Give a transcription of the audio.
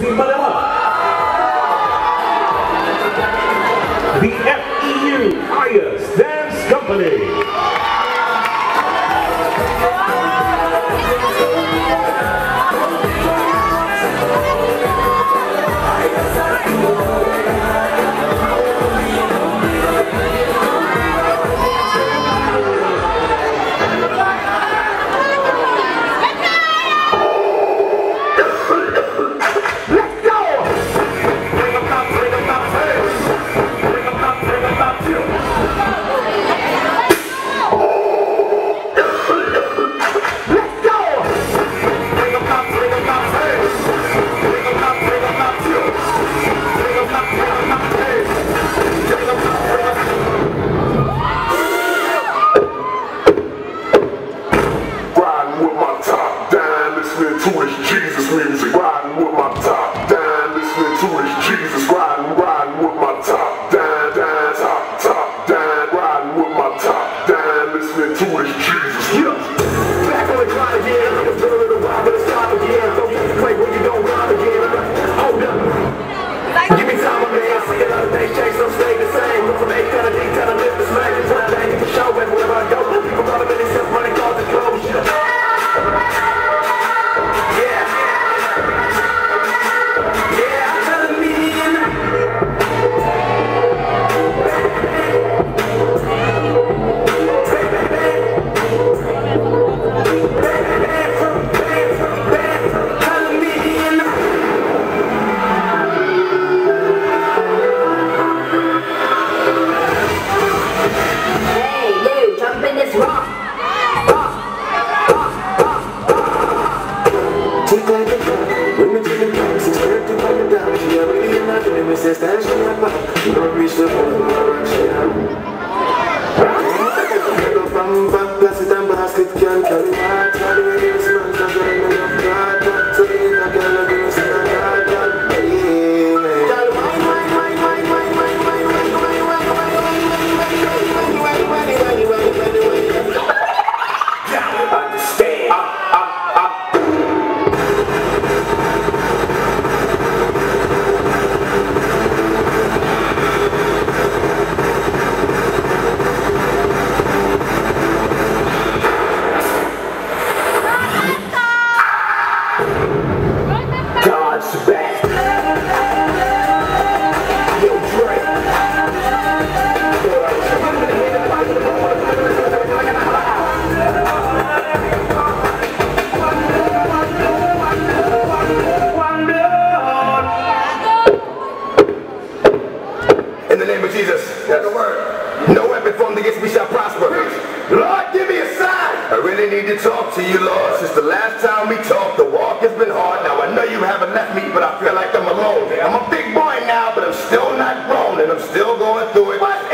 The FEU IAS dance Company. Jesus lives, riding with my top down. Pampa, la citamba, la skit kyan kyan to you, Lord. Since the last time we talked, the walk has been hard. Now I know you haven't left me, but I feel like I'm alone. I'm a big boy now, but I'm still not grown, and I'm still going through it. What?